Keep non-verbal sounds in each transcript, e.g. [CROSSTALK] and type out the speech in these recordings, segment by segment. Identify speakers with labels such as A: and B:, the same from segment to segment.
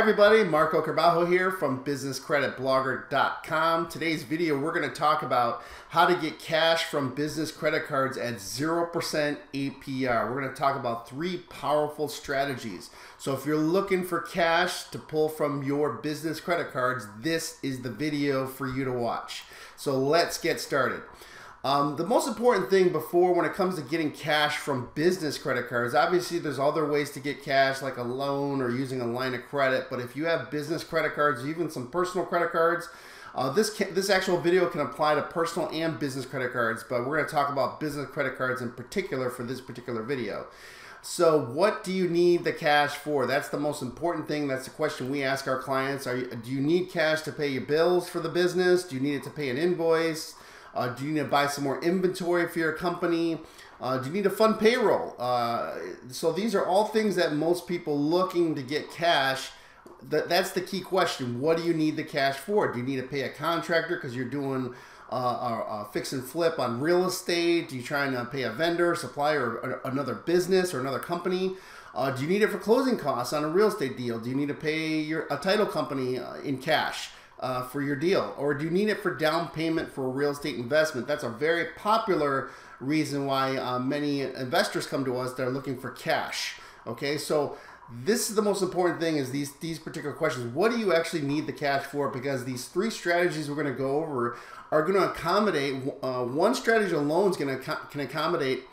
A: everybody, Marco Carbajo here from BusinessCreditBlogger.com. Today's video, we're going to talk about how to get cash from business credit cards at 0% APR. We're going to talk about three powerful strategies. So if you're looking for cash to pull from your business credit cards, this is the video for you to watch. So let's get started. Um, the most important thing before when it comes to getting cash from business credit cards, obviously there's other ways to get cash like a loan or using a line of credit. But if you have business credit cards, even some personal credit cards, uh, this can, this actual video can apply to personal and business credit cards. But we're going to talk about business credit cards in particular for this particular video. So what do you need the cash for? That's the most important thing. That's the question we ask our clients. Are you, do you need cash to pay your bills for the business? Do you need it to pay an invoice? Uh, do you need to buy some more inventory for your company? Uh, do you need to fund payroll? Uh, so these are all things that most people looking to get cash. That, that's the key question. What do you need the cash for? Do you need to pay a contractor because you're doing uh, a, a, fix and flip on real estate? Do you trying to pay a vendor, supplier, or another business or another company? Uh, do you need it for closing costs on a real estate deal? Do you need to pay your a title company uh, in cash? Uh, for your deal? Or do you need it for down payment for a real estate investment? That's a very popular reason why uh, many investors come to us that are looking for cash. Okay, so this is the most important thing is these these particular questions. What do you actually need the cash for? Because these three strategies we're going to go over are going to accommodate. Uh, one strategy alone is going to can accommodate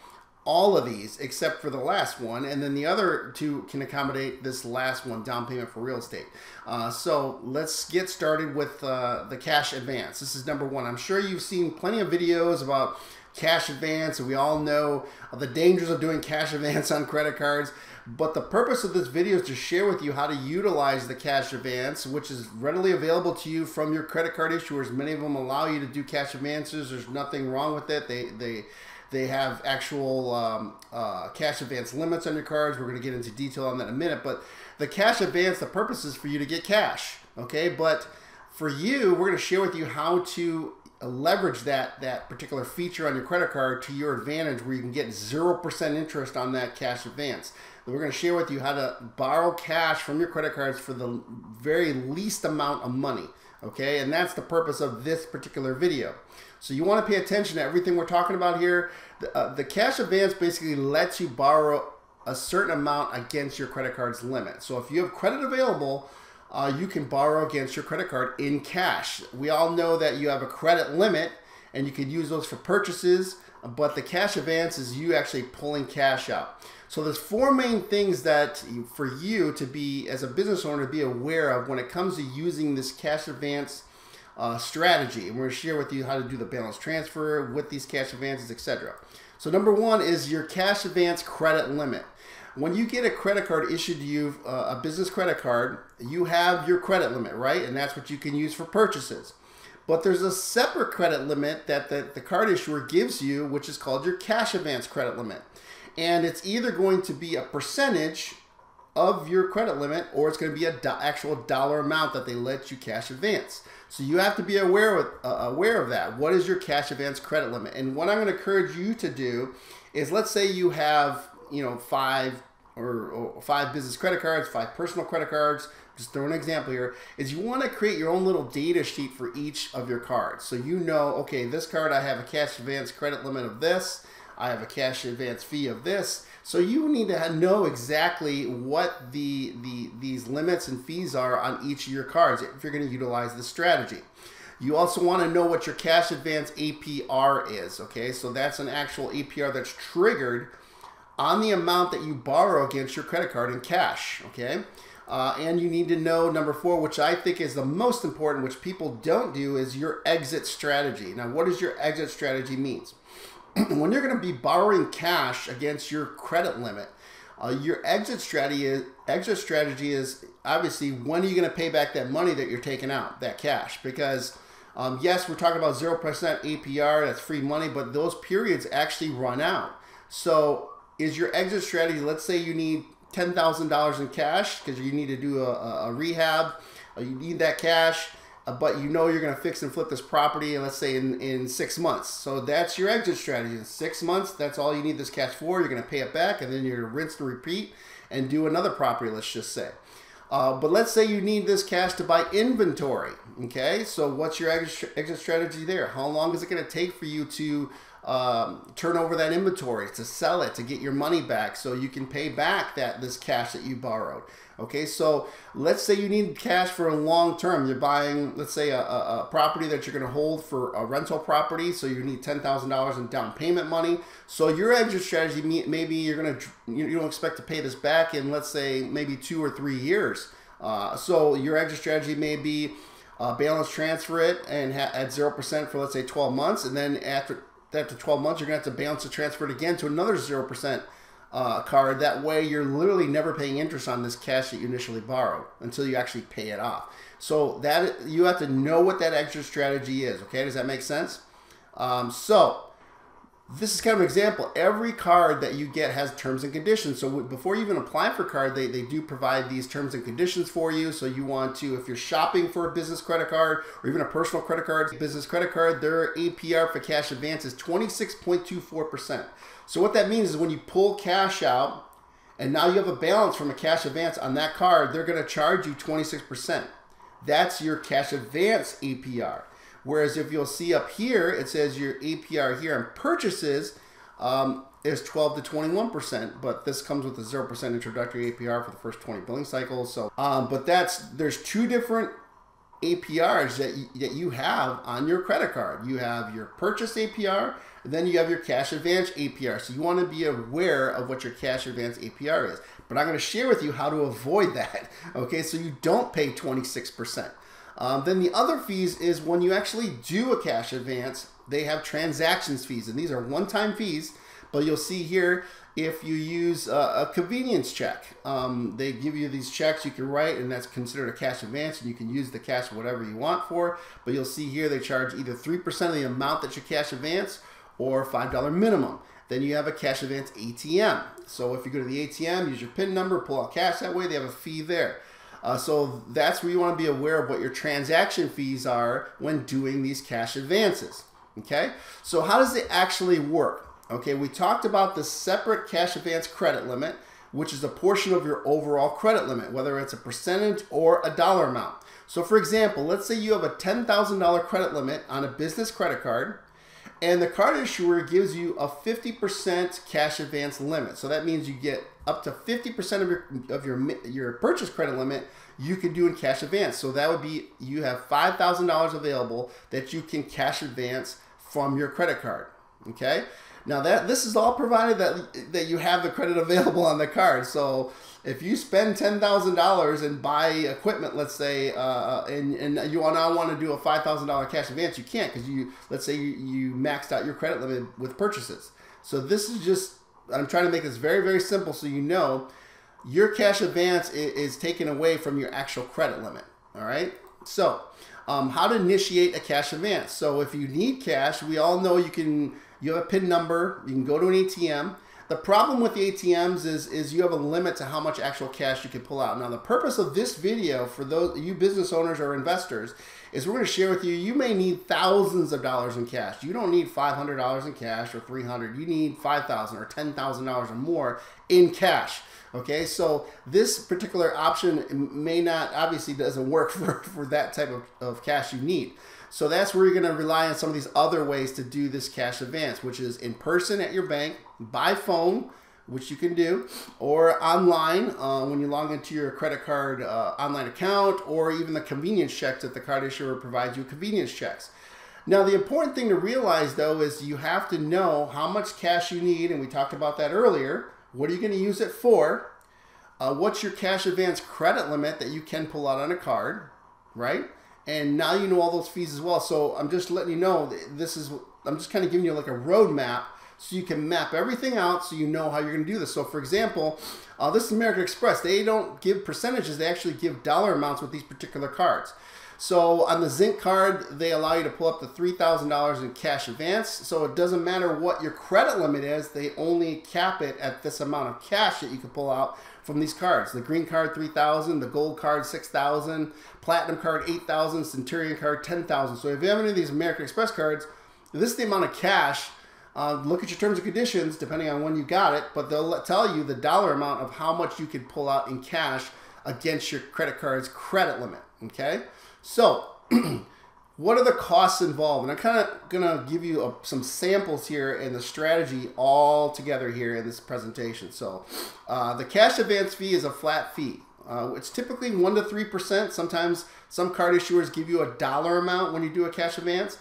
A: all of these except for the last one, and then the other two can accommodate this last one, down payment for real estate. Uh, so let's get started with uh, the cash advance. This is number one. I'm sure you've seen plenty of videos about cash advance, and we all know the dangers of doing cash advance [LAUGHS] on credit cards. But the purpose of this video is to share with you how to utilize the cash advance, which is readily available to you from your credit card issuers. Many of them allow you to do cash advances. There's nothing wrong with it. They they they have actual um, uh, cash advance limits on your cards. We're going to get into detail on that in a minute. But the cash advance, the purpose is for you to get cash. Okay, but for you, we're going to share with you how to leverage that that particular feature on your credit card to your advantage, where you can get zero percent interest on that cash advance. We're going to share with you how to borrow cash from your credit cards for the very least amount of money. Okay, and that's the purpose of this particular video. So you want to pay attention to everything we're talking about here. The, uh, the cash advance basically lets you borrow a certain amount against your credit card's limit. So if you have credit available, uh, you can borrow against your credit card in cash. We all know that you have a credit limit and you can use those for purchases, but the cash advance is you actually pulling cash out. So there's four main things that for you to be, as a business owner, to be aware of when it comes to using this cash advance uh, strategy. And we're going to share with you how to do the balance transfer with these cash advances, etc. So number one is your cash advance credit limit. When you get a credit card issued to you, uh, a business credit card, you have your credit limit, right? And that's what you can use for purchases. But there's a separate credit limit that the, the card issuer gives you, which is called your cash advance credit limit. And it's either going to be a percentage of your credit limit or it's going to be a do actual dollar amount that they let you cash advance. So you have to be aware of, uh, aware of that. What is your cash advance credit limit? And what I'm going to encourage you to do is let's say you have, you know, five or, or five business credit cards, five personal credit cards, just throw an example here, is you want to create your own little data sheet for each of your cards. So you know, okay, this card I have a cash advance credit limit of this, I have a cash advance fee of this. So you need to know exactly what the, the these limits and fees are on each of your cards if you're going to utilize this strategy. You also want to know what your cash advance APR is, okay? So that's an actual APR that's triggered on the amount that you borrow against your credit card in cash, okay? Uh, and you need to know number four, which I think is the most important, which people don't do, is your exit strategy. Now, what does your exit strategy means? [CLEARS THROAT] when you're going to be borrowing cash against your credit limit, uh, your exit strategy is exit strategy is obviously when are you going to pay back that money that you're taking out, that cash? Because um, yes, we're talking about zero percent APR, that's free money, but those periods actually run out. So is your exit strategy? Let's say you need ten thousand dollars in cash because you need to do a, a, rehab, uh, you need that cash but you know you're going to fix and flip this property, let's say in, in six months. So that's your exit strategy. In six months, that's all you need this cash for. You're going to pay it back, and then you're going to rinse and repeat and do another property, let's just say. Uh, but let's say you need this cash to buy inventory. Okay, so what's your exit, exit strategy there? How long is it going to take for you to um, turn over that inventory, to sell it, to get your money back, so you can pay back that this cash that you borrowed? Okay, so let's say you need cash for a long term. You're buying, let's say, a, a, a property that you're going to hold for a rental property. So you need ten thousand dollars in down payment money. So your exit strategy, maybe you're going to you don't expect to pay this back in, let's say, maybe two or three years. Uh, so your exit strategy may be uh, balance transfer it and at zero percent for let's say 12 months, and then after after 12 months, you're gonna have to balance the transfer again to another zero percent uh, card. That way, you're literally never paying interest on this cash that you initially borrowed until you actually pay it off. So that you have to know what that extra strategy is. Okay, does that make sense? Um, so this is kind of an example. Every card that you get has terms and conditions. So before you even apply for a card, they, they do provide these terms and conditions for you. So you want to, if you're shopping for a business credit card or even a personal credit card, business credit card, their APR for cash advance is 26.24%. So what that means is when you pull cash out and now you have a balance from a cash advance on that card, they're going to charge you 26%. That's your cash advance APR. Whereas if you'll see up here, it says your APR here on purchases um, is 12 to 21%, but this comes with a 0% introductory APR for the first 20 billing cycles. So, um, but that's, there's two different APRs that you, that you have on your credit card. You have your purchase APR, then you have your cash advance APR. So you want to be aware of what your cash advance APR is. But I'm going to share with you how to avoid that. [LAUGHS] Okay, so you don't pay 26%. Um, then the other fees is when you actually do a cash advance, they have transactions fees, and these are one-time fees. But you'll see here if you use a, a convenience check, um, they give you these checks you can write, and that's considered a cash advance, and you can use the cash whatever you want for. But you'll see here they charge either three percent of the amount that you cash advance or five dollar minimum. Then you have a cash advance ATM. So if you go to the ATM, use your PIN number, pull out cash that way, they have a fee there. Uh, so that's where you want to be aware of what your transaction fees are when doing these cash advances. Okay, so how does it actually work? Okay, we talked about the separate cash advance credit limit, which is a portion of your overall credit limit, whether it's a percentage or a dollar amount. So, for example, let's say you have a $10,000 credit limit on a business credit card, and the card issuer gives you a 50% cash advance limit. So that means you get up to 50% of your of your your purchase credit limit you can do in cash advance. So that would be you have $5,000 available that you can cash advance from your credit card. Okay? Now that this is all provided that that you have the credit available on the card. So if you spend ten thousand dollars and buy equipment, let's say, uh, and and you now want to do a five thousand dollar cash advance, you can't because you let's say you, you maxed out your credit limit with purchases. So this is just I'm trying to make this very very simple so you know your cash advance is, is taken away from your actual credit limit. All right. So um, how to initiate a cash advance. So if you need cash, we all know you can you have a PIN number. You can go to an ATM. The problem with the ATMs is, is you have a limit to how much actual cash you can pull out. Now, the purpose of this video for those you business owners or investors is we're going to share with you, you may need thousands of dollars in cash. You don't need $500 in cash or 300. You need 5000 or $10,000 or more in cash. Okay, so this particular option may not, obviously doesn't work [LAUGHS] for, for that type of, of cash you need. So that's where you're going to rely on some of these other ways to do this cash advance, which is in person at your bank, by phone, which you can do, or online uh, when you log into your credit card uh, online account, or even the convenience checks that the card issuer provides you convenience checks. Now, the important thing to realize though is you have to know how much cash you need, and we talked about that earlier. What are you going to use it for? Uh, what's your cash advance credit limit that you can pull out on a card, right? And now you know all those fees as well. So I'm just letting you know this is I'm just kind of giving you like a roadmap so you can map everything out so you know how you're going to do this. So for example, uh, this is American Express. They don't give percentages; they actually give dollar amounts with these particular cards. So on the Zinc card, they allow you to pull up to $3,000 in cash advance. So it doesn't matter what your credit limit is, they only cap it at this amount of cash that you can pull out from these cards. The green card 3000, the gold card 6000, platinum card 8000, centurion card 10000. So if you have any of these American Express cards, this is the amount of cash. Uh, look at your terms and conditions depending on when you got it, but they'll tell you the dollar amount of how much you could pull out in cash against your credit card's credit limit. Okay, so [CLEARS THROAT] what are the costs involved? And I'm kind of gonna give you a, some samples here and the strategy all together here in this presentation. So uh, the cash advance fee is a flat fee. Uh, it's typically one to three percent. Sometimes some card issuers give you a dollar amount when you do a cash advance.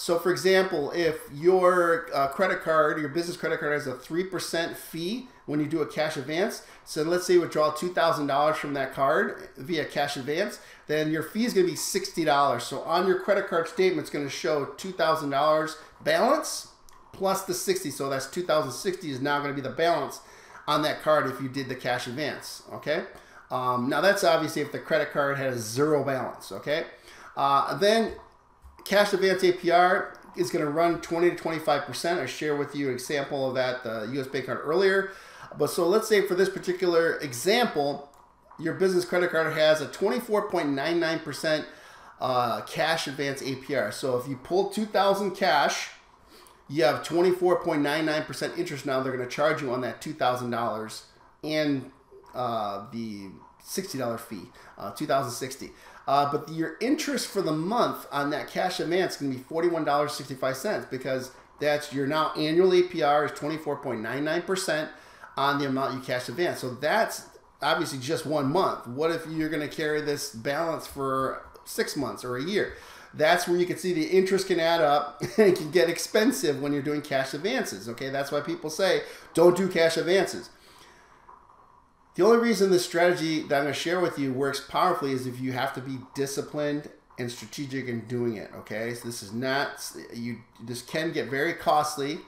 A: So, for example, if your uh, credit card, your business credit card has a 3% fee when you do a cash advance, so let's say you withdraw $2,000 from that card via cash advance, then your fee is going to be $60. So, on your credit card statement, it's going to show $2,000 balance plus the 60. So, that's 2060 is now going to be the balance on that card if you did the cash advance. Okay. Um, now, that's obviously if the credit card has zero balance. Okay. Uh, then Cash advance APR is going to run 20 to 25%. I share with you an example of that, the US Bank card earlier. But so let's say for this particular example, your business credit card has a 24.99% uh, cash advance APR. So if you pull 2000 cash, you have 24.99% interest now. They're going to charge you on that $2,000 and uh, the $60 fee, uh, 2060 uh, but your interest for the month on that cash advance is going to be $41.65 because that's your now annual APR is 24.99% on the amount you cash advance. So that's obviously just one month. What if you're going to carry this balance for six months or a year? That's where you can see the interest can add up [LAUGHS] and can get expensive when you're doing cash advances. Okay, that's why people say don't do cash advances. The only reason this strategy that I'm going to share with you works powerfully is if you have to be disciplined and strategic in doing it. Okay, so this is not you. This can get very costly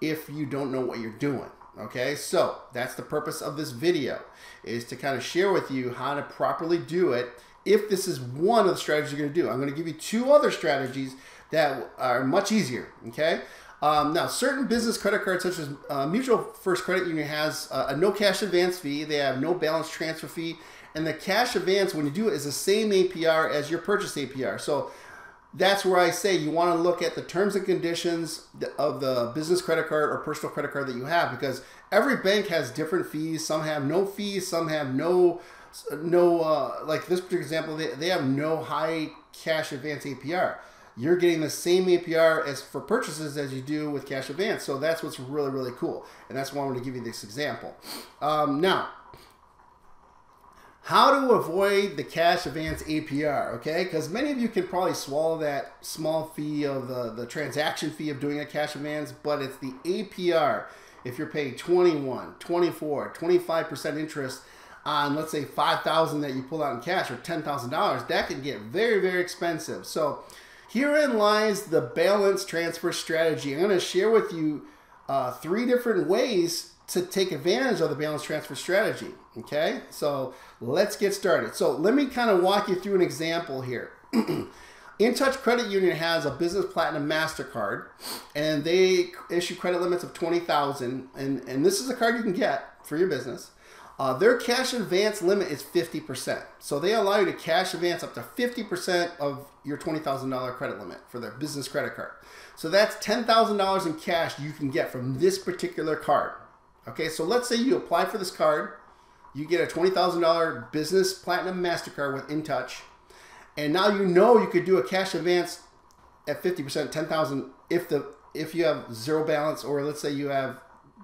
A: if you don't know what you're doing. Okay, so that's the purpose of this video is to kind of share with you how to properly do it. If this is one of the strategies you're going to do, I'm going to give you two other strategies that are much easier. Okay, um, now, certain business credit cards, such as uh, Mutual First Credit Union, has uh, a no cash advance fee. They have no balance transfer fee, and the cash advance when you do it is the same APR as your purchase APR. So that's where I say you want to look at the terms and conditions of the business credit card or personal credit card that you have because every bank has different fees. Some have no fees, some have no no uh, like this particular example. They, they have no high cash advance APR you're getting the same APR as for purchases as you do with cash advance. So that's what's really, really cool. And that's why I want to give you this example. Um, now, how to avoid the cash advance APR, okay? Because many of you can probably swallow that small fee of the, the transaction fee of doing a cash advance, but it's the APR. If you're paying 21, 24, 25% interest on, let's say, 5000 that you pull out in cash or $10,000, that can get very, very expensive. So Herein lies the balance transfer strategy. I'm going to share with you uh, three different ways to take advantage of the balance transfer strategy. Okay, so let's get started. So let me kind of walk you through an example here. [CLEARS THROAT] In Touch Credit Union has a Business Platinum MasterCard, and they issue credit limits of 20000 and, and this is a card you can get for your business. Uh, their cash advance limit is 50%. So they allow you to cash advance up to 50% of your $20,000 credit limit for their business credit card. So that's $10,000 in cash you can get from this particular card. Okay, so let's say you apply for this card, you get a $20,000 business platinum MasterCard with InTouch, and now you know you could do a cash advance at 50%, 10,000 if the if you have zero balance or let's say you have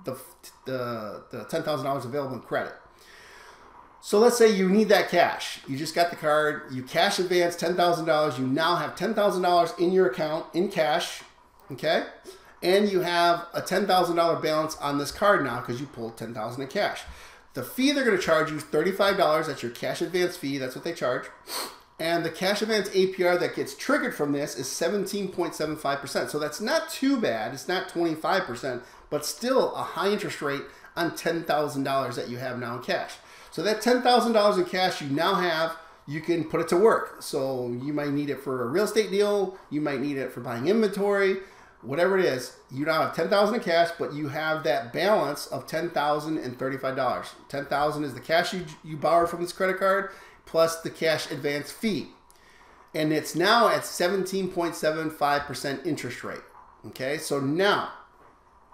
A: the the, the $10,000 available in credit. So let's say you need that cash. You just got the card, you cash advance $10,000. You now have $10,000 in your account in cash, okay? And you have a $10,000 balance on this card now because you pulled 10000 in cash. The fee they're going to charge you is $35. That's your cash advance fee. That's what they charge. And the cash advance APR that gets triggered from this is 17.75%. So that's not too bad. It's not 25%, but still a high interest rate on $10,000 that you have now in cash. So that $10,000 in cash you now have, you can put it to work. So you might need it for a real estate deal, you might need it for buying inventory, whatever it is. You now have 10,000 in cash, but you have that balance of $10,035. 10,000 is the cash you, you borrowed from this credit card plus the cash advance fee. And it's now at 17.75% interest rate. Okay, so now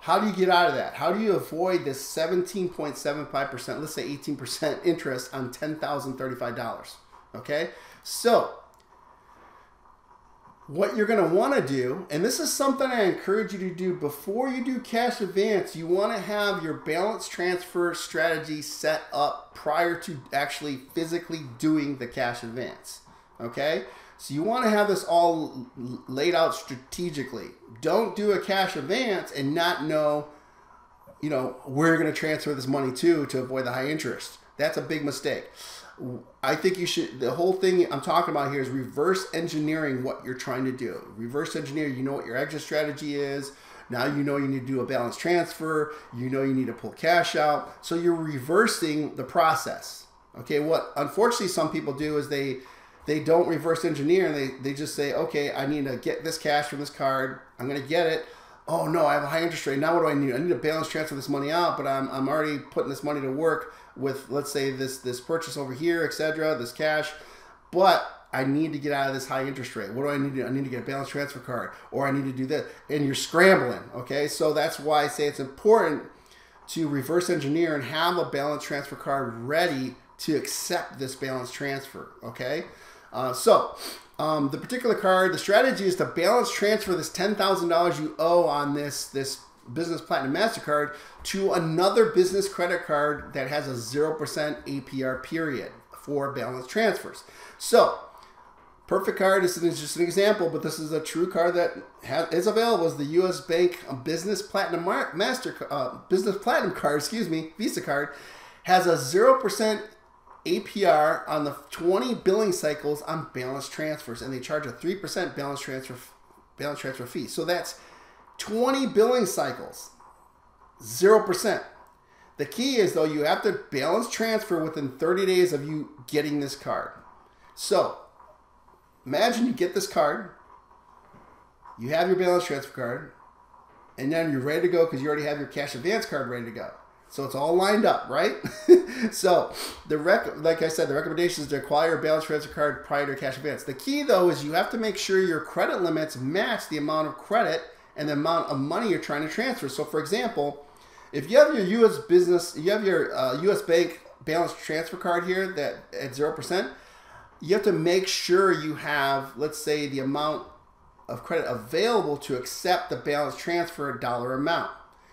A: how do you get out of that? How do you avoid this 17.75%, let's say 18% interest on $10,035? Okay, so what you're going to want to do, and this is something I encourage you to do before you do cash advance, you want to have your balance transfer strategy set up prior to actually physically doing the cash advance. Okay? So you want to have this all laid out strategically. Don't do a cash advance and not know, you know, where you're going to transfer this money to to avoid the high interest. That's a big mistake. I think you should. The whole thing I'm talking about here is reverse engineering what you're trying to do. Reverse engineer. You know what your exit strategy is. Now you know you need to do a balance transfer. You know you need to pull cash out. So you're reversing the process. Okay. What unfortunately some people do is they they don't reverse engineer and they, they just say, okay, I need to get this cash from this card. I'm going to get it. Oh no, I have a high interest rate. Now what do I need? I need to balance transfer this money out, but I'm, I'm already putting this money to work with let's say this this purchase over here, etc. This cash, but I need to get out of this high interest rate. What do I need? I need to get a balance transfer card, or I need to do this, and you're scrambling. Okay, so that's why I say it's important to reverse engineer and have a balance transfer card ready to accept this balance transfer. Okay, uh, so. Um, the particular card, the strategy is to balance transfer this ten thousand dollars you owe on this this Business Platinum MasterCard to another business credit card that has a 0% APR period for balance transfers. So, Perfect card is just an example, but this is a true card that has, is available as the U.S. Bank Business Platinum Master uh, Business Platinum card, excuse me, Visa card, has a zero percent APR on the 20 billing cycles on balance transfers, and they charge a three percent balance transfer balance transfer fee. So that's 20 billing cycles, 0%. The key is though, you have to balance transfer within 30 days of you getting this card. So imagine you get this card, you have your balance transfer card, and then you're ready to go because you already have your cash advance card ready to go. So it's all lined up, right? [LAUGHS] so the rec, like I said, the recommendation is to acquire a balance transfer card prior to cash advance. The key though is you have to make sure your credit limits match the amount of credit and the amount of money you're trying to transfer. So, for example, if you have your U.S. business, you have your uh, U.S. bank balance transfer card here that at zero percent, you have to make sure you have, let's say, the amount of credit available to accept the balance transfer dollar amount.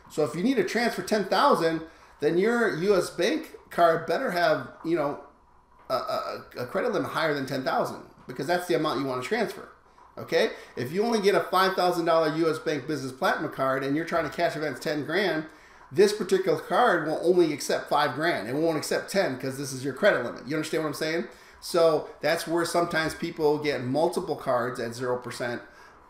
A: So, if you need to transfer ten thousand, then your U.S. bank card better have, you know, a, a, a credit limit higher than ten thousand because that's the amount you want to transfer. Okay, if you only get a five thousand dollar U.S. Bank Business Platinum card and you're trying to cash advance ten grand, this particular card will only accept five grand. It won't accept ten because this is your credit limit. You understand what I'm saying? So that's where sometimes people get multiple cards at zero percent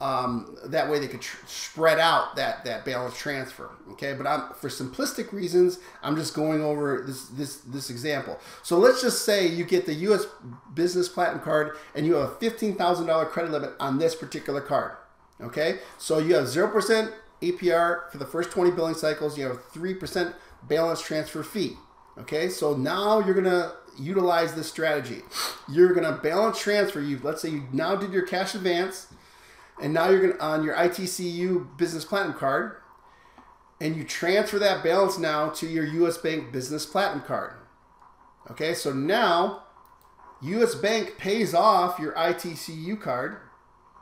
A: um, that way they could tr- spread out that that balance transfer. Okay, but I'm for simplistic reasons, I'm just going over this this this example. So let's just say you get the U.S. Business Platinum card and you have a fifteen thousand dollar credit limit on this particular card. Okay, so you have zero percent APR for the first twenty billing cycles. You have a three percent balance transfer fee. Okay, so now you're gonna utilize this strategy. You're gonna balance transfer. You let's say you now did your cash advance and now you're going to, on your ITCU Business Platinum card, and you transfer that balance now to your U.S. Bank Business Platinum card. Okay, so now U.S. Bank pays off your ITCU card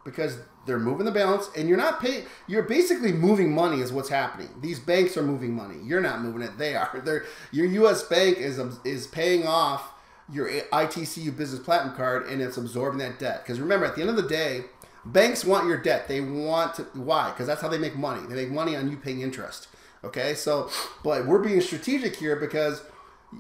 A: because they're moving the balance, and you're not paying. You're basically moving money, is what's happening. These banks are moving money. You're not moving it; they are. [LAUGHS] They're, your U.S. Bank is is paying off your ITCU Business Platinum card, and it's absorbing that debt. Because remember, at the end of the day Banks want your debt. They want to, why? Because that's how they make money. They make money on you paying interest. Okay, so but we're being strategic here because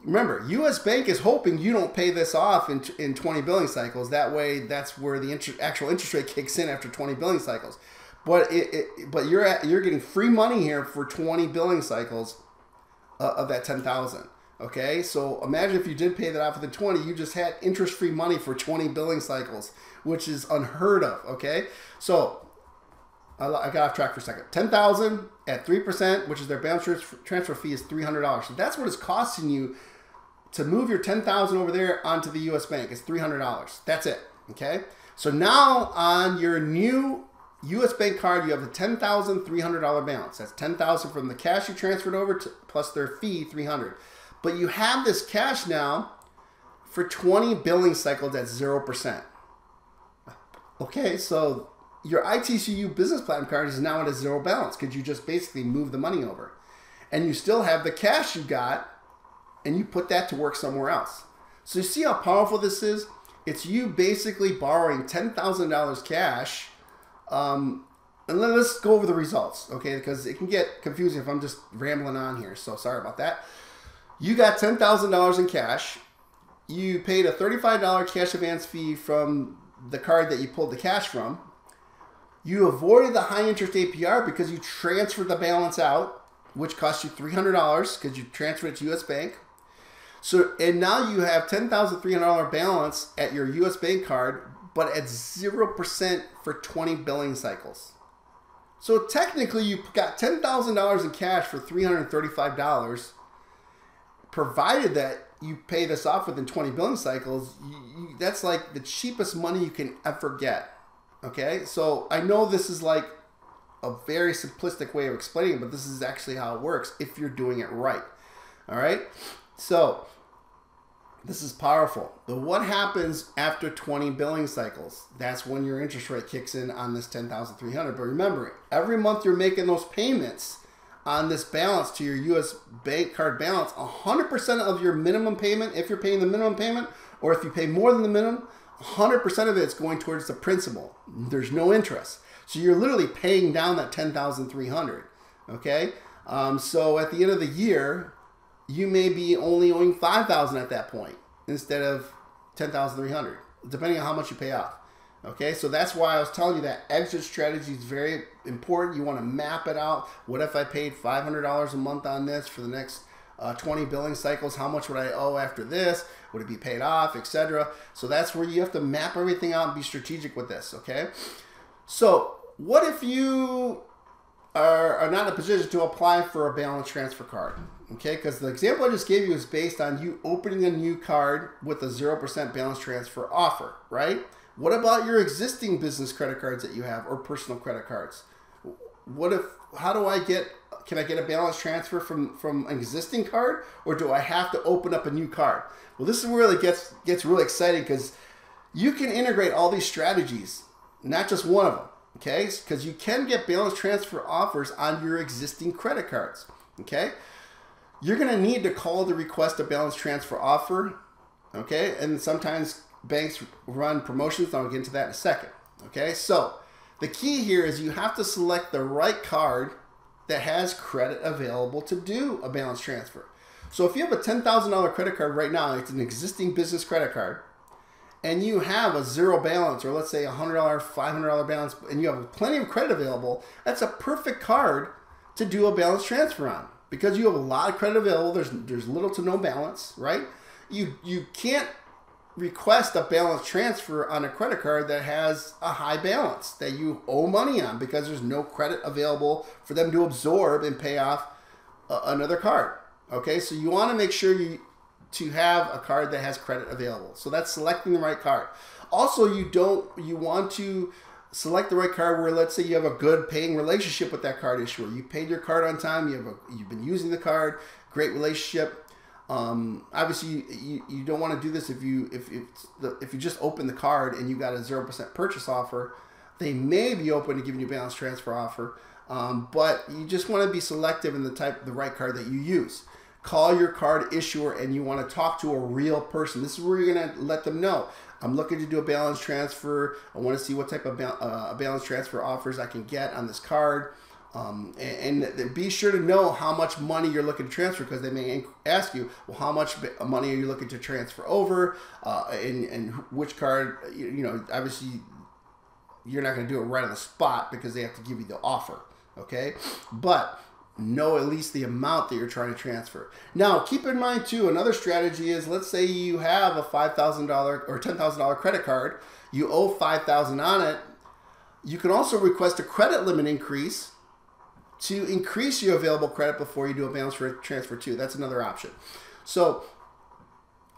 A: remember, U.S. Bank is hoping you don't pay this off in, in 20 billing cycles. That way, that's where the inter- actual interest rate kicks in after 20 billing cycles. But it, it but you're at, you're getting free money here for 20 billing cycles uh, of that 10,000. Okay, so imagine if you did pay that off within 20, you just had interest free money for 20 billing cycles which is unheard of. Okay, so I, got off track for a second. Ten thousand at three percent, which is their balance transfer fee, is three hundred dollars. So that's what it's costing you to move your ten thousand over there onto the U.S. bank. It's three hundred dollars. That's it. Okay. So now on your new U.S. Bank card, you have a ten thousand three hundred dollar balance. That's ten thousand from the cash you transferred over to, plus their fee three hundred. But you have this cash now for twenty billing cycles at zero percent. Okay, so your ITCU business platinum card is now at a zero balance because you just basically move the money over, and you still have the cash you got, and you put that to work somewhere else. So you see how powerful this is. It's you basically borrowing ten thousand dollars cash um, and let's go over the results, okay? Because it can get confusing if I'm just rambling on here. So sorry about that. You got ten thousand dollars in cash. You paid a thirty-five dollar cash advance fee from the card that you pulled the cash from. You avoided the high interest APR because you transferred the balance out, which cost you three hundred dollars because you transferred it to U.S. Bank. So and now you have ten thousand three hundred dollar balance at your U.S. Bank card but at 0% for 20 billing cycles. So technically, you got $10,000 in cash for $335, provided that you pay this off within 20 billing cycles. You, you, that's like the cheapest money you can ever get. Okay, so I know this is like a very simplistic way of explaining it, but this is actually how it works if you're doing it right. All right, so this is powerful. But what happens after 20 billing cycles? That's when your interest rate kicks in on this 10,300. But remember, every month you're making those payments on this balance to your US bank card balance, 100% of your minimum payment, if you're paying the minimum payment, or if you pay more than the minimum, 100% of it is going towards the principal. There's no interest. So you're literally paying down that 10,300. Okay? Um, so at the end of the year, you may be only owing 5000 at that point instead of 10300 depending on how much you pay off okay so that's why i was telling you that exit strategy is very important. You want to map it out. What if i paid $500 a month on this for the next uh, 20 billing cycles? How much would i owe after this? Would it be paid off etc so that's where you have to map everything out and be strategic with this okay? So what if you are, are not in a position to apply for a balance transfer card Okay, because the example I just gave you is based on you opening a new card with a 0% balance transfer offer, right? What about your existing business credit cards that you have or personal credit cards? What if, how do I get, can I get a balance transfer from, from an existing card or do I have to open up a new card? Well, this is where it gets, gets really exciting because you can integrate all these strategies, not just one of them, okay? Because you can get balance transfer offers on your existing credit cards, okay? you're going to need to call to request a balance transfer offer. Okay. And sometimes banks run promotions. I'll get into that in a second. Okay. So the key here is you have to select the right card that has credit available to do a balance transfer. So if you have a $10,000 credit card right now, it's an existing business credit card, and you have a zero balance, or let's say a $100, $500 balance, and you have plenty of credit available, that's a perfect card to do a balance transfer on because you have a lot of credit available. There's there's little to no balance, right? You you can't request a balance transfer on a credit card that has a high balance that you owe money on because there's no credit available for them to absorb and pay off a, another card. Okay, so you want to make sure you to have a card that has credit available. So that's selecting the right card. Also, you don't you want to select the right card where let's say you have a good paying relationship with that card issuer. You paid your card on time. You have a, you've been using the card. Great relationship. Um, obviously, you, you, don't want to do this if you if if, the, if you just open the card and you got a zero percent purchase offer. They may be open to giving you a balance transfer offer, um, but you just want to be selective in the type the right card that you use. Call your card issuer and you want to talk to a real person. This is where you're going to let them know I'm looking to do a balance transfer. I want to see what type of ba- uh, balance transfer offers I can get on this card. Um, and, and, be sure to know how much money you're looking to transfer because they may ask you, well, how much money are you looking to transfer over, uh, and, and which card, you, you know, obviously you're not going to do it right on the spot because they have to give you the offer, okay? But know at least the amount that you're trying to transfer. Now, keep in mind too, another strategy is let's say you have a $5,000 or $10,000 credit card, you owe 5,000 on it. You can also request a credit limit increase to increase your available credit before you do a balance transfer too. That's another option. So,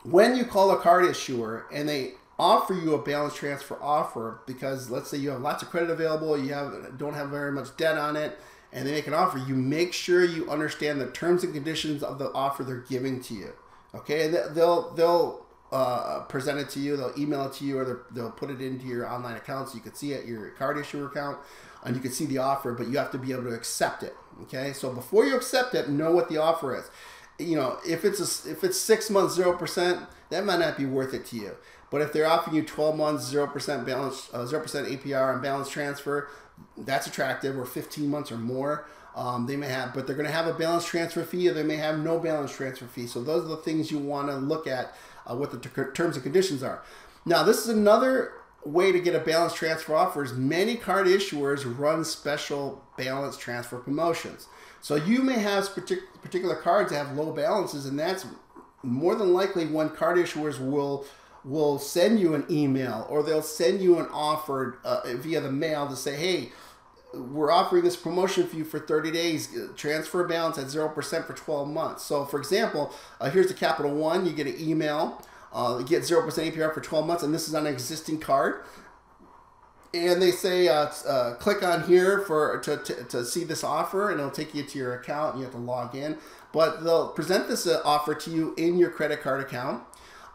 A: when you call a card issuer and they offer you a balance transfer offer because let's say you have lots of credit available, you have don't have very much debt on it, and they make an offer, you make sure you understand the terms and conditions of the offer they're giving to you. Okay, and they'll they'll uh, present it to you, they'll email it to you, or they'll put it into your online account so you can see it, your card issuer account, and you can see the offer, but you have to be able to accept it. Okay, so before you accept it, know what the offer is. You know, if it's a, if it's six months zero percent, that might not be worth it to you. But if they're offering you 12 months, 0% balance, uh, 0% APR and balance transfer, that's attractive, or 15 months or more. Um, they may have, but they're going to have a balance transfer fee, or they may have no balance transfer fee. So those are the things you want to look at uh, what the terms and conditions are. Now, this is another way to get a balance transfer offers. Many card issuers run special balance transfer promotions. So you may have partic particular cards that have low balances, and that's more than likely when card issuers will will send you an email or they'll send you an offer uh, via the mail to say, hey, we're offering this promotion for you for 30 days. Transfer balance at 0% for 12 months. So, for example, uh, here's the Capital One. You get an email, uh, get 0% APR for 12 months, and this is on an existing card. And they say, uh, uh, click on here for to, to, to, see this offer, and it'll take you to your account, and you have to log in. But they'll present this uh, offer to you in your credit card account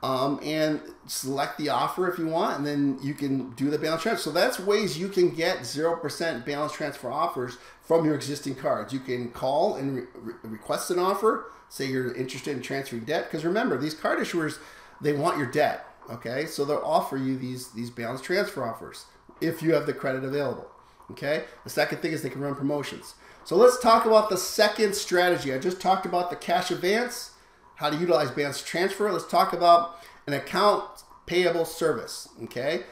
A: um, and select the offer if you want, and then you can do the balance transfer. So that's ways you can get 0% balance transfer offers from your existing cards. You can call and re request an offer, say you're interested in transferring debt, because remember, these card issuers, they want your debt, okay? So they'll offer you these, these balance transfer offers if you have the credit available, okay? The second thing is they can run promotions. So let's talk about the second strategy. I just talked about the cash advance how to utilize balance transfer. Let's talk about an account payable service, okay?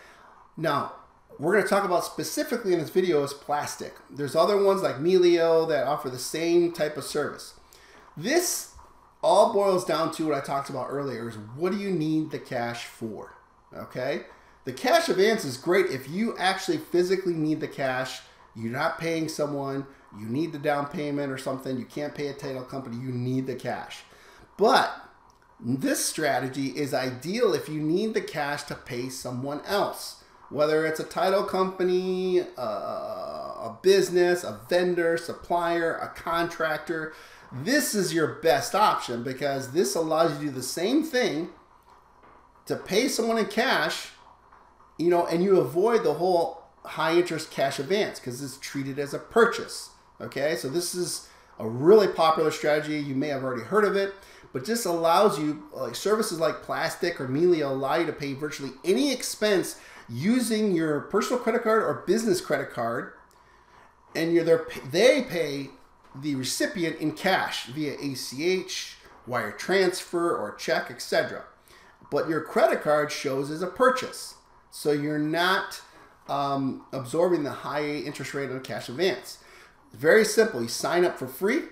A: Now, we're going to talk about specifically in this video is Plastiq. There's other ones like Melio that offer the same type of service. This all boils down to what I talked about earlier is what do you need the cash for, okay? The cash advance is great if you actually physically need the cash, you're not paying someone, you need the down payment or something, you can't pay a title company, you need the cash. But this strategy is ideal if you need the cash to pay someone else, whether it's a title company, a, a business, a vendor, supplier, a contractor. This is your best option because this allows you to do the same thing to pay someone in cash, you know, and you avoid the whole high interest cash advance because it's treated as a purchase. Okay, so this is a really popular strategy. You may have already heard of it but just allows you like services like Plastiq or Melio allow you to pay virtually any expense using your personal credit card or business credit card, and you're. They pay the recipient in cash via ACH, wire transfer, or check, etc. But your credit card shows as a purchase, so you're not um, absorbing the high interest rate on cash advance. Very simple. You sign up for free,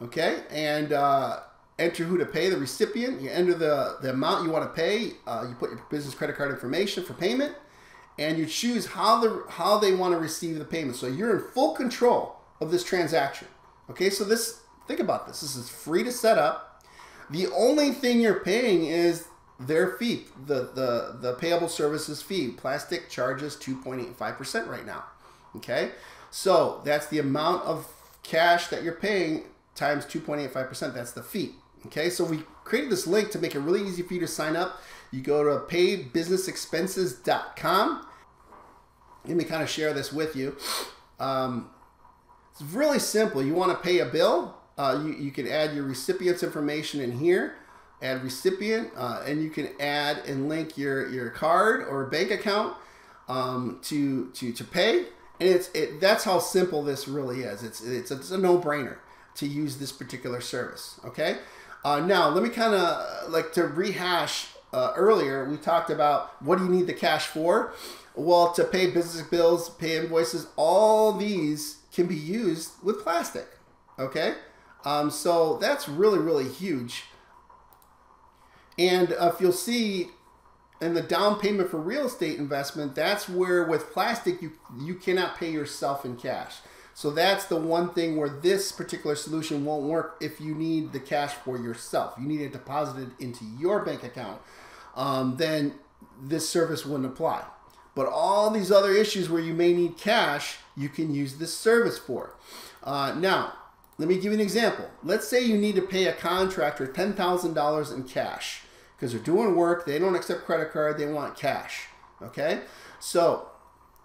A: okay, and uh, enter who to pay, the recipient. You enter the, the amount you want to pay. Uh, you put your business credit card information for payment, and you choose how the how they want to receive the payment. So you're in full control of this transaction. Okay, so this think about this. This is free to set up. The only thing you're paying is their fee, the the the payable services fee. Plastiq charges 2.85% right now. Okay, so that's the amount of cash that you're paying times 2.85%. That's the fee. Okay, so we created this link to make it really easy for you to sign up. You go to paybusinessexpenses.com. Let me kind of share this with you. Um, it's really simple. You want to pay a bill, uh, you, you can add your recipient's information in here, add recipient, uh, and you can add and link your, your card or bank account um, to, to, to pay. And it's it, that's how simple this really is. It's, it's, it's a no-brainer to use this particular service, okay? Uh, now, let me kind of like to rehash uh, earlier. We talked about what do you need the cash for? Well, to pay business bills, pay invoices, all these can be used with Plastiq. Okay, um, so that's really really huge. And uh, if you'll see in the down payment for real estate investment, that's where with Plastiq you you cannot pay yourself in cash. So that's the one thing where this particular solution won't work if you need the cash for yourself. You need it deposited into your bank account. Um, then this service wouldn't apply. But all these other issues where you may need cash, you can use this service for. Uh, now, let me give you an example. Let's say you need to pay a contractor $10,000 in cash because they're doing work, they don't accept credit card, they want cash. Okay? So,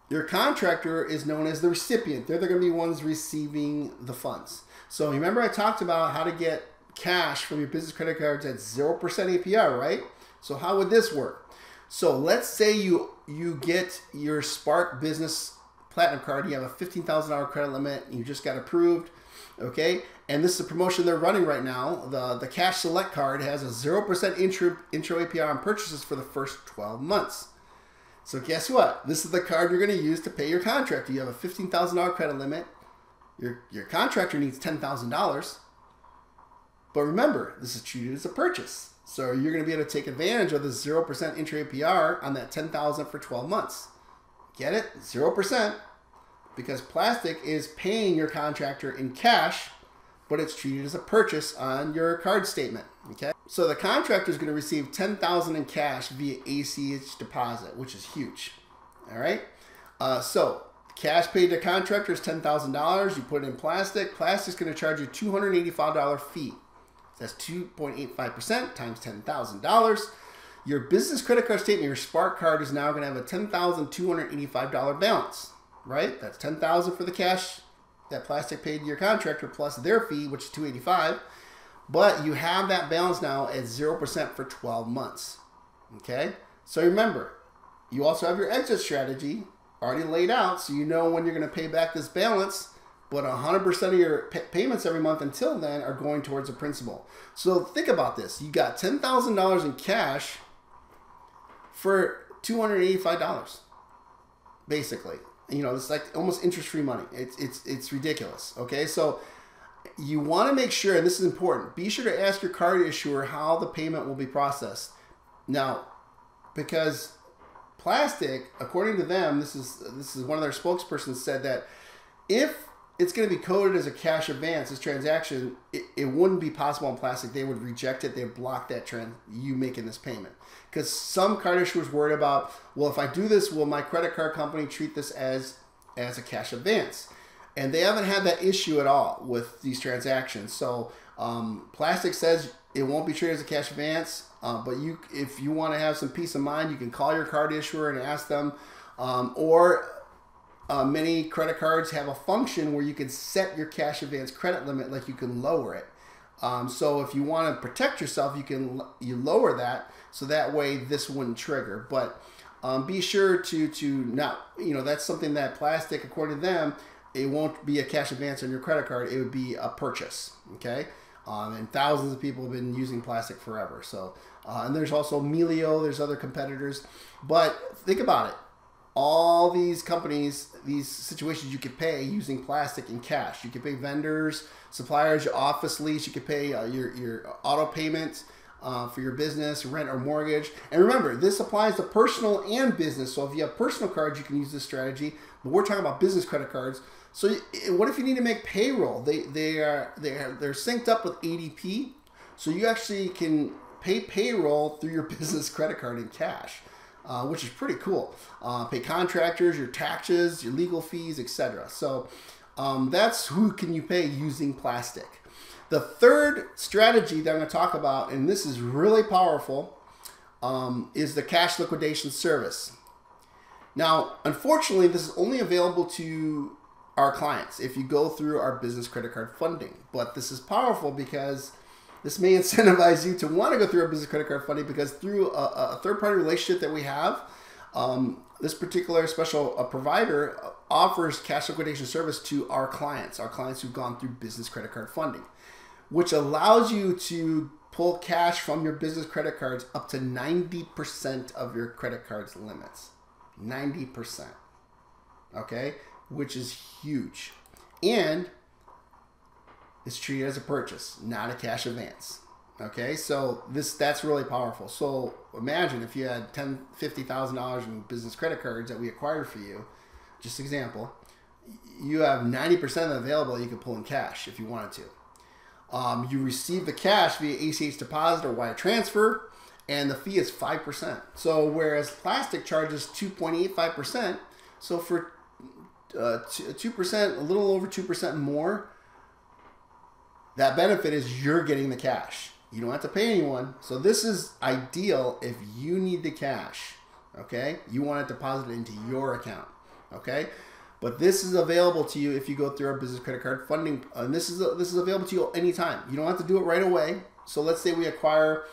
A: your contractor is known as the recipient. They're, they're going to be ones receiving the funds. So, remember I talked about how to get cash from your business credit cards at 0% APR, right? So, how would this work? So, let's say you you get your Spark Business Platinum card, you have a $15,000 credit limit, you just got approved okay? And this is a promotion they're running right now. The, the Cash Select card has a 0% intro, intro APR on purchases for the first 12 months. So guess what? This is the card you're going to use to pay your contractor. You have a $15,000 credit limit. Your, your contractor needs $10,000. But remember, this is treated as a purchase. So you're going to be able to take advantage of the 0% intro APR on that 10000 for 12 months. Get it? 0% because Plastiq is paying your contractor in cash, but it's treated as a purchase on your card statement. Okay, so the contractor is going to receive ten thousand in cash via ACH deposit, which is huge. All right, uh, so cash paid to contractor is ten thousand dollars. You put it in Plastiq. Plastiq's going to charge you two hundred eighty-five dollar fee. That's two point eight five percent times ten thousand dollars. Your business credit card statement, your Spark card, is now going to have a ten thousand two hundred eighty-five dollar balance right? That's ten thousand for the cash that Plastiq paid to your contractor plus their fee, which is two eighty five. But you have that balance now at zero percent for twelve months. Okay, so remember, you also have your exit strategy already laid out, so you know when you're going to pay back this balance. But 100% of your payments every month until then are going towards the principal. So think about this. You got $10,000 in cash for $285, basically. You know, it's like almost interest free money. It's it's it's ridiculous. Okay, so you want to make sure, and this is important. Be sure to ask your card issuer how the payment will be processed. Now, because Plastiq, according to them, this is this is one of their spokespersons said that if it's going to be coded as a cash advance, this transaction, it, it wouldn't be possible on Plastiq. They would reject it. They block that trend, you making this payment because some card issuers worried about, well, if I do this, will my credit card company treat this as as a cash advance? And they haven't had that issue at all with these transactions. So um, Plastiq says it won't be treated as a cash advance, uh, but you, if you want to have some peace of mind, you can call your card issuer and ask them, um, or uh, many credit cards have a function where you can set your cash advance credit limit, like you can lower it. Um, so if you want to protect yourself, you can you lower that so that way this wouldn't trigger. But um, be sure to to not you know that's something that Plastiq according to them it won't be a cash advance on your credit card. It would be a purchase. Okay. Um, and thousands of people have been using Plastiq forever. So, uh, and there's also Melio, there's other competitors. But think about it all these companies, these situations you could pay using Plastiq and cash. You could pay vendors, suppliers, your office lease. You could pay uh, your your auto payments uh, for your business, rent or mortgage. And remember, this applies to personal and business. So if you have personal cards, you can use this strategy. But we're talking about business credit cards. So what if you need to make payroll? They they are they are they're synced up with ADP, so you actually can pay payroll through your [LAUGHS] business credit card in cash uh, which is pretty cool. Uh, pay contractors, your taxes, your legal fees, etc. So um, that's who can you pay using Plastiq. The third strategy that I'm going to talk about, and this is really powerful, um, is the cash liquidation service. Now, unfortunately, this is only available to our clients if you go through our business credit card funding. But this is powerful because this may [LAUGHS] incentivize you to want to go through our business credit card funding because through a, a third party relationship that we have, um, this particular special uh, provider offers cash liquidation service to our clients, our clients who've gone through business credit card funding, which allows you to pull cash from your business credit cards up to 90% of your credit cards limits. 90%. Okay? Which is huge. And is treated as a purchase, not a cash advance. Okay, so this that's really powerful. So imagine if you had ten, fifty thousand dollars in business credit cards that we acquired for you, just example, you have ninety percent available. You could pull in cash if you wanted to. Um, you receive the cash via ACH deposit or wire transfer, and the fee is 5%. So whereas Plastiq charges 2.85%, so for uh, 2%, a little over 2% more, that benefit is you're getting the cash. You don't have to pay anyone. So this is ideal if you need the cash. Okay, you want it into your account. Okay, but this is available to you if you go through our business credit card funding, and this is this is available to you anytime. You don't have to do it right away. So let's say we acquire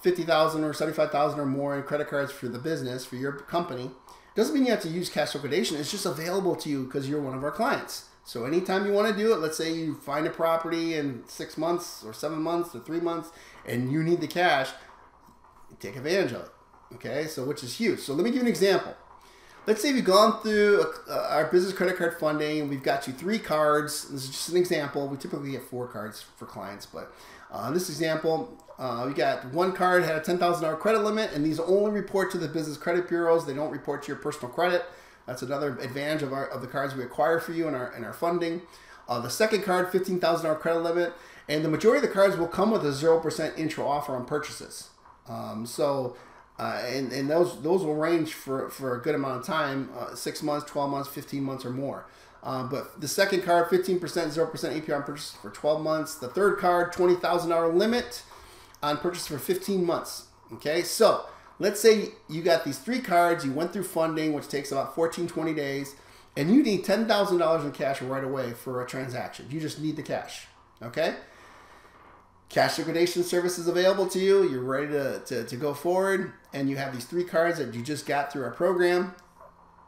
A: fifty thousand or seventy five thousand or more in credit cards for the business for your company. Doesn't mean you have to use cash liquidation. It's just available to you because you're one of our clients. So anytime you want to do it, let's say you find a property in six months or seven months or three months, and you need the cash, take advantage of it. Okay, so which is huge. So let me give you an example. Let's say we've gone through our business credit card funding. We've got you three cards. This is just an example. We typically get four cards for clients, but uh, this example, uh, we got one card had a $10,000 credit limit, and these only report to the business credit bureaus. They don't report to your personal credit. That's another advantage of our of the cards we acquire for you in our in our funding. Uh, the second card, fifteen thousand dollar credit limit, and the majority of the cards will come with a zero percent intro offer on purchases. Um, so. Uh, and, and those those will range for, for a good amount of time, uh, six months, 12 months, 15 months or more. Uh, but the second card, 15%, 0% APR on purchase for 12 months. The third card, $20,000 limit on purchase for 15 months. Okay, so let's say you got these three cards, you went through funding, which takes about 14, 20 days, and you need $10,000 in cash right away for a transaction. You just need the cash, okay? Cash liquidation service is available to you. You're ready to, to, to go forward, and you have these three cards that you just got through our program.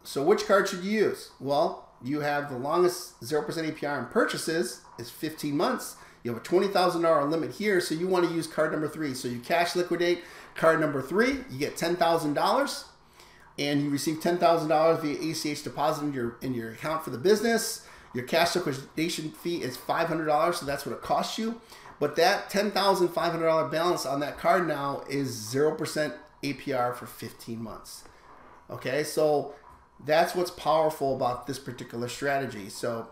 A: So which card should you use? Well, you have the longest 0% APR on purchases is 15 months. You have a $20,000 limit here, so you want to use card number three. So you cash liquidate Card number three, you get $10,000 and you receive $10,000 via ACH deposit in your, in your account for the business. Your cash liquidation fee is $500, so that's what it costs you. But that $10,500 balance on that card now is 0% APR for 15 months. Okay, so that's what's powerful about this particular strategy. So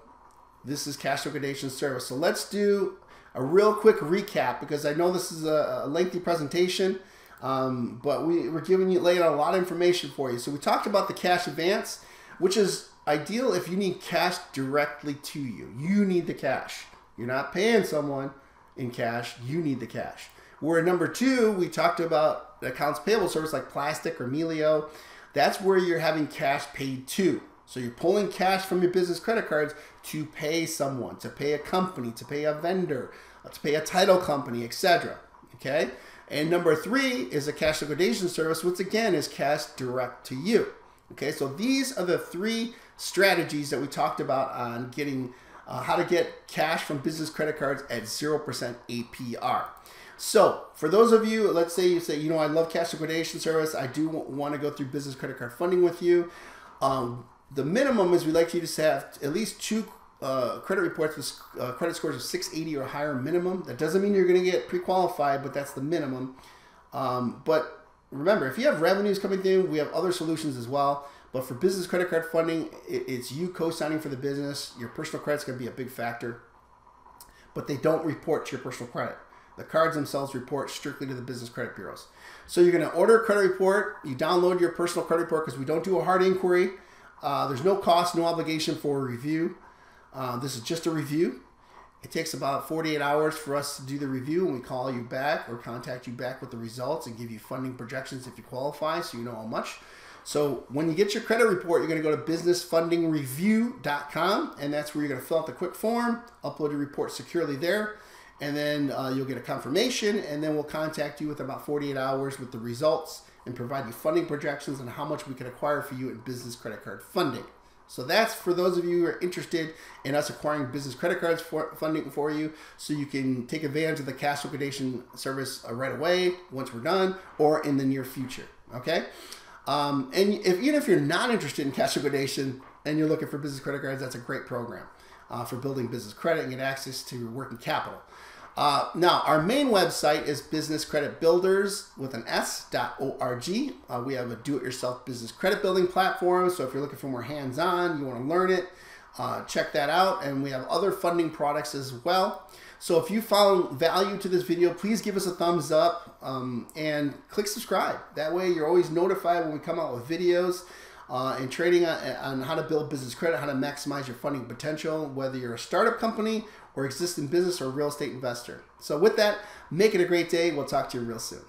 A: this is cash liquidation service. So let's do a real quick recap because I know this is a, lengthy presentation. Um, but we, we're giving you laying out a lot of information for you. So we talked about the cash advance, which is ideal if you need cash directly to you. You need the cash. You're not paying someone in cash. You need the cash. Where number two, we talked about accounts payable service like Plastiq or Melio. That's where you're having cash paid to. So you're pulling cash from your business credit cards to pay someone, to pay a company, to pay a vendor, to pay a title company, etc. Okay? And number three is a cash liquidation service, which again is cash direct to you. Okay, so these are the three strategies that we talked about on getting uh, how to get cash from business credit cards at 0% APR. So, for those of you, let's say you say, you know, I love cash liquidation service. I do want to go through business credit card funding with you. Um, the minimum is we like you to have at least two uh, credit reports with uh, credit scores of 680 or higher minimum. That doesn't mean you're going to get pre-qualified, but that's the minimum. Um, but remember, if you have revenues coming through, we have other solutions as well. But for business credit card funding, it, it's you co-signing for the business. Your personal credit's going to be a big factor, but they don't report to your personal credit. The cards themselves report strictly to the business credit bureaus. So you're going to order a credit report. You download your personal credit report because we don't do a hard inquiry. Uh, there's no cost, no obligation for a review. Uh, this is just a review. It takes about 48 hours for us to do the review, and we call you back or contact you back with the results and give you funding projections if you qualify, so you know how much. So when you get your credit report, you're going to go to businessfundingreview.com, and that's where you're going to fill out the quick form, upload your report securely there, and then uh, you'll get a confirmation, and then we'll contact you with about 48 hours with the results and provide you funding projections on how much we can acquire for you in business credit card funding. So that's for those of you who are interested in us acquiring business credit cards for funding for you, so you can take advantage of the cash liquidation service uh, right away once we're done, or in the near future. Okay, um, and if even if you're not interested in cash liquidation and you're looking for business credit cards, that's a great program uh, for building business credit and get access to working capital. Uh, now, our main website is Business Credit Builders with an S.org. Uh, we have a do it yourself business credit building platform. So if you're looking for more hands on, you want to learn it, Uh, check that out, and we have other funding products as well. So if you found value to this video, please give us a thumbs up um, and click subscribe. That way you're always notified when we come out with videos uh, and trading on, on how to build business credit, how to maximize your funding potential, whether you're a startup company or existing business or real estate investor. So with that, make it a great day. We'll talk to you real soon.